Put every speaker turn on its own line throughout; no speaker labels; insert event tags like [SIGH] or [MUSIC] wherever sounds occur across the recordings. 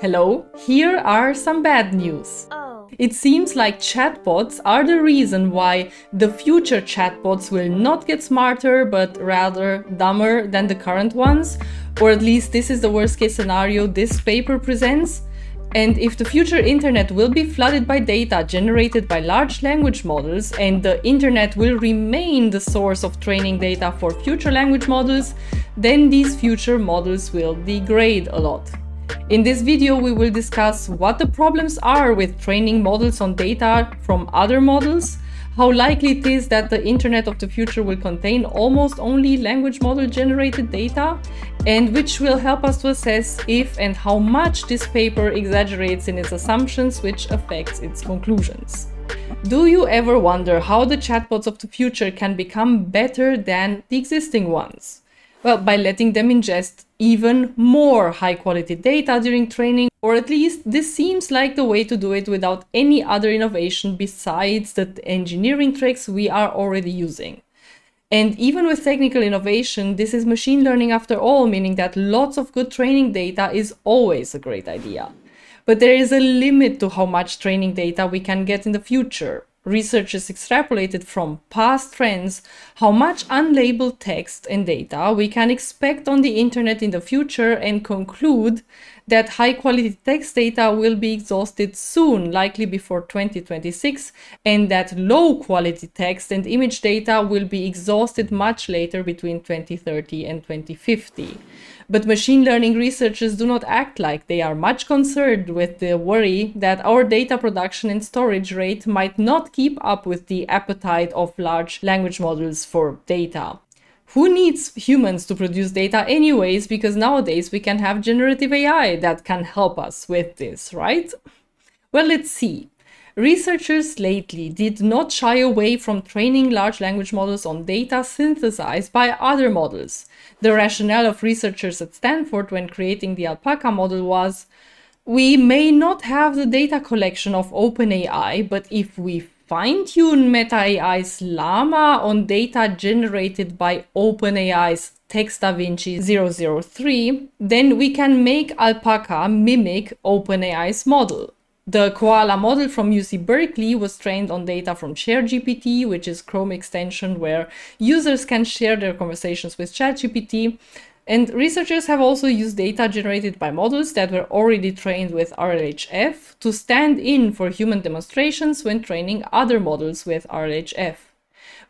Hello, here are some bad news.
Oh.
It seems like chatbots are the reason why the future chatbots will not get smarter but rather dumber than the current ones, or at least this is the worst case scenario this paper presents. And if the future internet will be flooded by data generated by large language models and the internet will remain the source of training data for future language models, then these future models will degrade a lot. In this video, we will discuss what the problems are with training models on data from other models, how likely it is that the internet of the future will contain almost only language model generated data, and which will help us to assess if and how much this paper exaggerates in its assumptions, which affects its conclusions. Do you ever wonder how the chatbots of the future can become better than the existing ones? Well, by letting them ingest even more high quality data during training, or at least this seems like the way to do it without any other innovation besides the engineering tricks we are already using. And even with technical innovation, this is machine learning after all, meaning that lots of good training data is always a great idea. But there is a limit to how much training data we can get in the future researchers extrapolated from past trends how much unlabeled text and data we can expect on the internet in the future and conclude that high quality text data will be exhausted soon, likely before 2026, and that low quality text and image data will be exhausted much later between 2030 and 2050. But machine learning researchers do not act like they are much concerned with the worry that our data production and storage rate might not keep up with the appetite of large language models for data. Who needs humans to produce data anyways? Because nowadays we can have generative AI that can help us with this, right? Well, let's see. Researchers lately did not shy away from training large language models on data synthesized by other models. The rationale of researchers at Stanford when creating the Alpaca model was we may not have the data collection of OpenAI, but if we fine tune Meta AI's Llama on data generated by OpenAI's TextDaVinci 003, then we can make Alpaca mimic OpenAI's model. The Koala model from UC Berkeley was trained on data from ShareGPT, which is Chrome extension where users can share their conversations with ChatGPT. And researchers have also used data generated by models that were already trained with RLHF to stand in for human demonstrations when training other models with RLHF.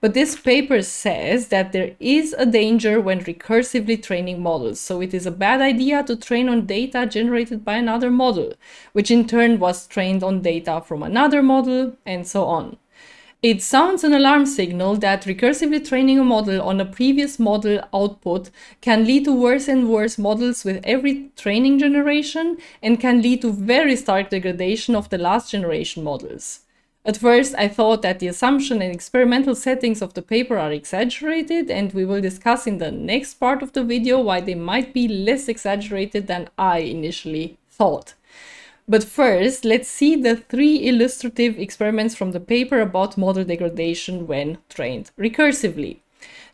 But this paper says that there is a danger when recursively training models, so it is a bad idea to train on data generated by another model, which in turn was trained on data from another model, and so on. It sounds an alarm signal that recursively training a model on a previous model output can lead to worse and worse models with every training generation and can lead to very stark degradation of the last generation models. At first, I thought that the assumption and experimental settings of the paper are exaggerated, and we will discuss in the next part of the video why they might be less exaggerated than I initially thought. But first, let's see the three illustrative experiments from the paper about model degradation when trained recursively.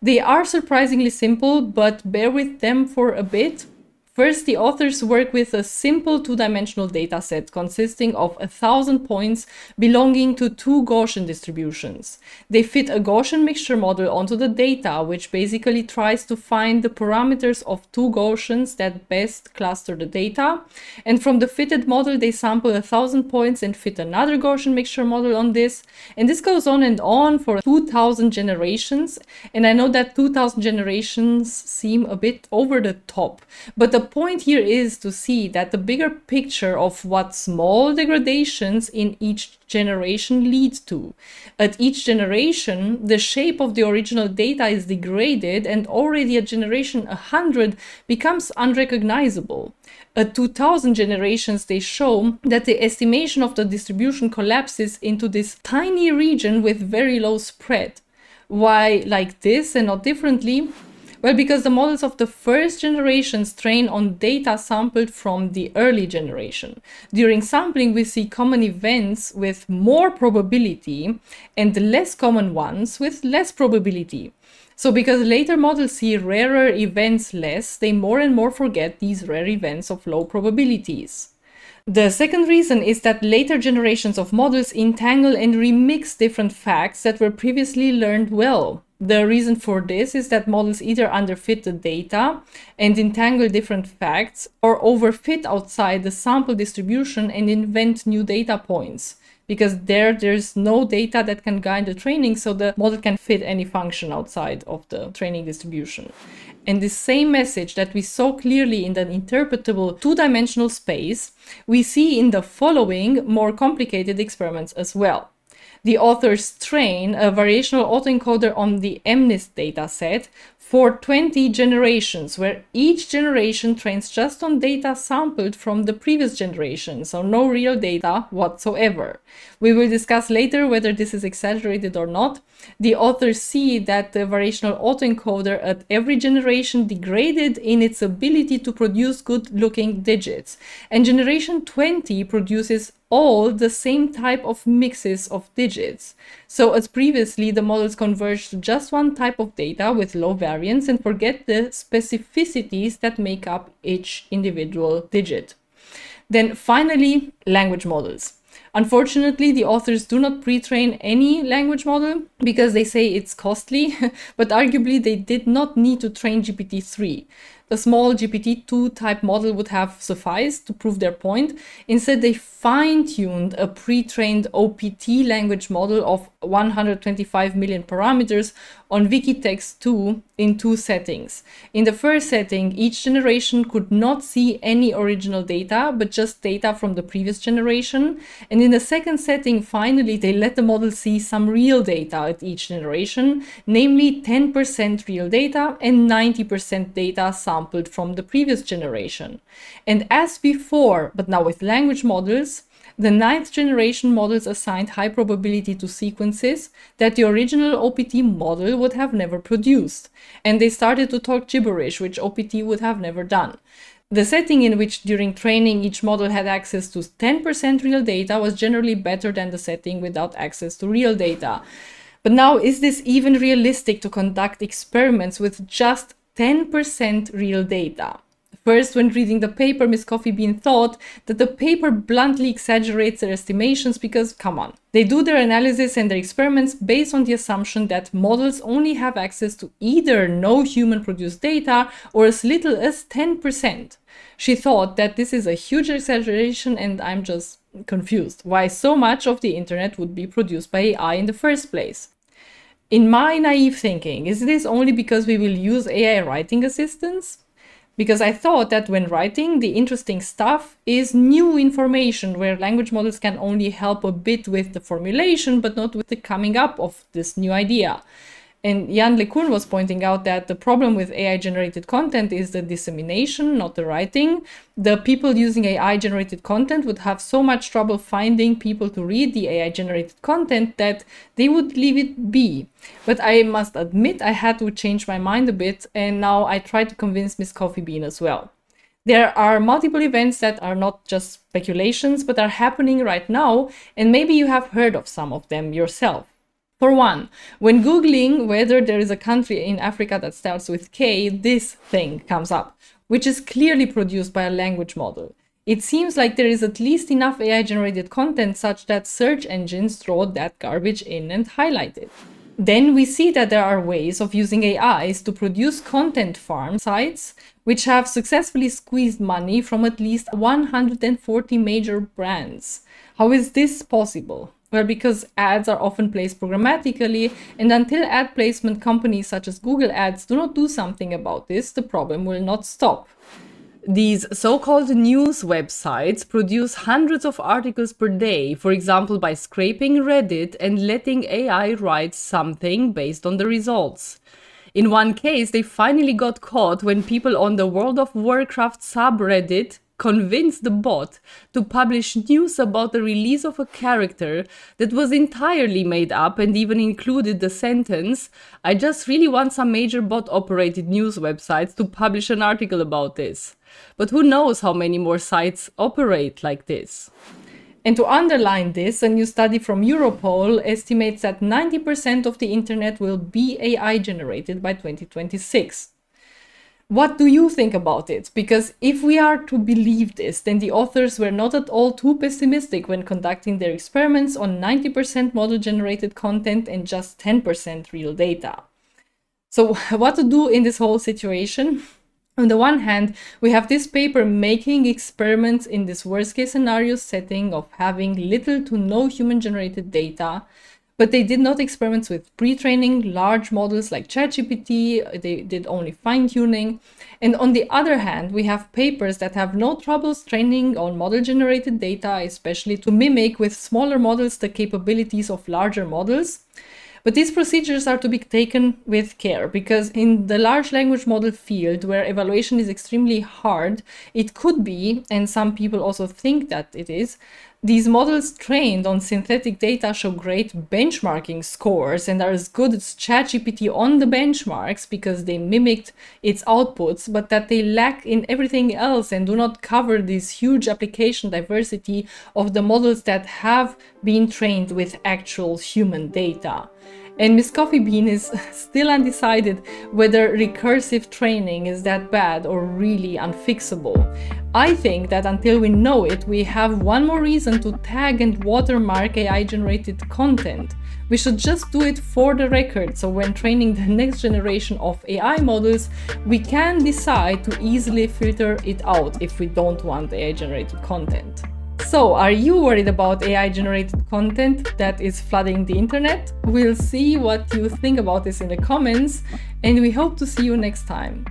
They are surprisingly simple, but bear with them for a bit First, the authors work with a simple two-dimensional dataset consisting of a thousand points belonging to two Gaussian distributions. They fit a Gaussian mixture model onto the data, which basically tries to find the parameters of two Gaussians that best cluster the data. And from the fitted model, they sample a thousand points and fit another Gaussian mixture model on this. And this goes on and on for 2000 generations. And I know that 2000 generations seem a bit over the top, but the point here is to see that the bigger picture of what small degradations in each generation lead to. At each generation, the shape of the original data is degraded and already at generation 100 becomes unrecognizable. At 2000 generations, they show that the estimation of the distribution collapses into this tiny region with very low spread. Why like this and not differently? Well, because the models of the first generations train on data sampled from the early generation. During sampling, we see common events with more probability and less common ones with less probability. So because later models see rarer events less, they more and more forget these rare events of low probabilities. The second reason is that later generations of models entangle and remix different facts that were previously learned well. The reason for this is that models either underfit the data and entangle different facts or overfit outside the sample distribution and invent new data points. Because there there's no data that can guide the training so the model can fit any function outside of the training distribution. And the same message that we saw clearly in the interpretable two-dimensional space we see in the following more complicated experiments as well the authors train a variational autoencoder on the MNIST dataset for 20 generations, where each generation trains just on data sampled from the previous generation, so no real data whatsoever. We will discuss later whether this is exaggerated or not. The authors see that the variational autoencoder at every generation degraded in its ability to produce good looking digits, and generation 20 produces all the same type of mixes of digits. So as previously, the models converge to just one type of data with low variance and forget the specificities that make up each individual digit. Then finally, language models. Unfortunately, the authors do not pre-train any language model because they say it's costly, [LAUGHS] but arguably they did not need to train GPT-3 a small GPT-2 type model would have sufficed to prove their point. Instead, they fine-tuned a pre-trained OPT language model of 125 million parameters on Wikitext 2 in two settings. In the first setting, each generation could not see any original data, but just data from the previous generation. And in the second setting, finally, they let the model see some real data at each generation, namely 10% real data and 90% data sampled from the previous generation. And as before, but now with language models, the ninth generation models assigned high probability to sequences that the original OPT model would have never produced. And they started to talk gibberish, which OPT would have never done. The setting in which during training each model had access to 10% real data was generally better than the setting without access to real data. But now, is this even realistic to conduct experiments with just 10% real data? First, when reading the paper, Miss Coffee Bean thought that the paper bluntly exaggerates their estimations because, come on, they do their analysis and their experiments based on the assumption that models only have access to either no human produced data or as little as 10%. She thought that this is a huge exaggeration and I'm just confused why so much of the internet would be produced by AI in the first place. In my naive thinking, is this only because we will use AI writing assistants? Because I thought that when writing, the interesting stuff is new information where language models can only help a bit with the formulation, but not with the coming up of this new idea. And Yann LeCun was pointing out that the problem with AI generated content is the dissemination, not the writing. The people using AI generated content would have so much trouble finding people to read the AI generated content that they would leave it be. But I must admit, I had to change my mind a bit, and now I try to convince Miss Coffee Bean as well. There are multiple events that are not just speculations, but are happening right now, and maybe you have heard of some of them yourself. For one, when Googling whether there is a country in Africa that starts with K, this thing comes up, which is clearly produced by a language model. It seems like there is at least enough AI generated content such that search engines throw that garbage in and highlight it. Then we see that there are ways of using AIs to produce content farm sites which have successfully squeezed money from at least 140 major brands. How is this possible? Well, because ads are often placed programmatically, and until ad placement companies such as Google Ads do not do something about this, the problem will not stop. These so-called news websites produce hundreds of articles per day, for example by scraping Reddit and letting AI write something based on the results. In one case, they finally got caught when people on the World of Warcraft subreddit convinced the bot to publish news about the release of a character that was entirely made up and even included the sentence, I just really want some major bot operated news websites to publish an article about this. But who knows how many more sites operate like this? And to underline this, a new study from Europol estimates that 90% of the internet will be AI generated by 2026. What do you think about it? Because if we are to believe this, then the authors were not at all too pessimistic when conducting their experiments on 90% model generated content and just 10% real data. So, [LAUGHS] what to do in this whole situation? [LAUGHS] On the one hand, we have this paper making experiments in this worst case scenario setting of having little to no human generated data but they did not experiments with pre-training large models like ChatGPT. They did only fine-tuning. And on the other hand, we have papers that have no troubles training on model-generated data, especially to mimic with smaller models the capabilities of larger models. But these procedures are to be taken with care because in the large language model field where evaluation is extremely hard, it could be, and some people also think that it is, these models trained on synthetic data show great benchmarking scores and are as good as ChatGPT on the benchmarks because they mimicked its outputs, but that they lack in everything else and do not cover this huge application diversity of the models that have been trained with actual human data. And Miss Coffee Bean is [LAUGHS] still undecided whether recursive training is that bad or really unfixable. I think that until we know it, we have one more reason to tag and watermark AI generated content. We should just do it for the record, so when training the [LAUGHS] next generation of AI models, we can decide to easily filter it out if we don't want AI generated content. So, are you worried about AI generated content that is flooding the internet? We'll see what you think about this in the comments, and we hope to see you next time.